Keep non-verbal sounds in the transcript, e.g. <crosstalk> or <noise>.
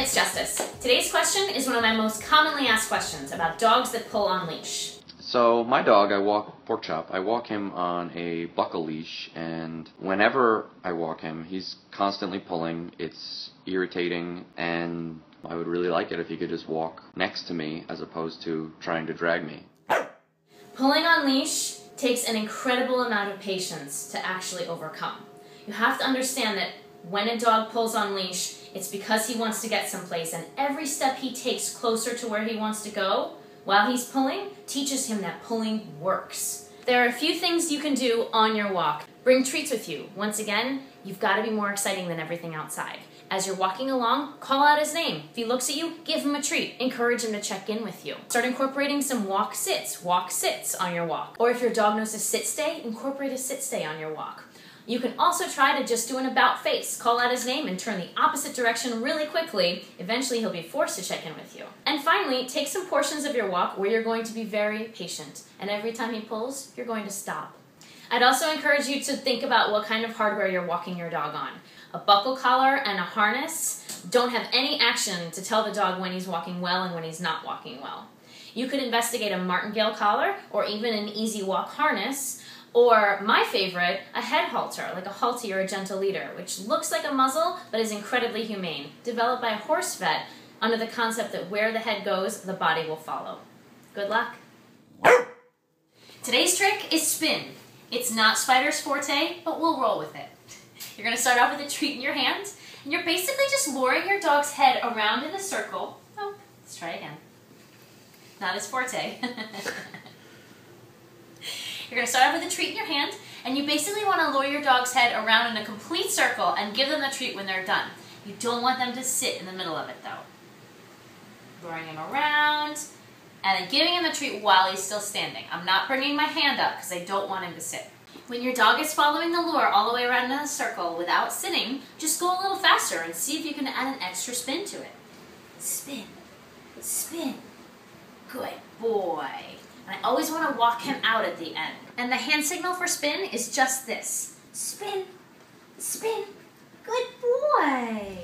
it's Justis. Today's question is one of my most commonly asked questions about dogs that pull on leash. So my dog, I walk pork chop. I walk him on a buckle leash, and whenever I walk him, he's constantly pulling. It's irritating, and I would really like it if he could just walk next to me as opposed to trying to drag me. Pulling on leash takes an incredible amount of patience to actually overcome. You have to understand that when a dog pulls on leash, it's because he wants to get someplace, and every step he takes closer to where he wants to go while he's pulling teaches him that pulling works. There are a few things you can do on your walk. Bring treats with you. Once again, you've got to be more exciting than everything outside. As you're walking along, call out his name. If he looks at you, give him a treat. Encourage him to check in with you. Start incorporating some walk sits, walk sits on your walk. Or if your dog knows a sit stay, incorporate a sit stay on your walk. You can also try to just do an about face, call out his name, and turn the opposite direction really quickly. Eventually, he'll be forced to check in with you. And finally, take some portions of your walk where you're going to be very patient, and every time he pulls, you're going to stop. I'd also encourage you to think about what kind of hardware you're walking your dog on. A buckle collar and a harness don't have any action to tell the dog when he's walking well and when he's not walking well. You could investigate a martingale collar or even an easy walk harness or my favorite, a head halter, like a Halti or a gentle leader, which looks like a muzzle but is incredibly humane, developed by a horse vet under the concept that where the head goes, the body will follow. Good luck. Today's trick is spin. It's not Spider's forte, but we'll roll with it. You're going to start off with a treat in your hand, and you're basically just luring your dog's head around in a circle. Oh, let's try again. Not his forte. <laughs> You're going to start off with a treat in your hand, and you basically want to lure your dog's head around in a complete circle and give them the treat when they're done. You don't want them to sit in the middle of it, though. Luring him around, and then giving him the treat while he's still standing. I'm not bringing my hand up because I don't want him to sit. When your dog is following the lure all the way around in a circle without sitting, just go a little faster and see if you can add an extra spin to it. Spin, spin, good boy. And I always want to walk him out at the end. And the hand signal for spin is just this. Spin, spin, good boy.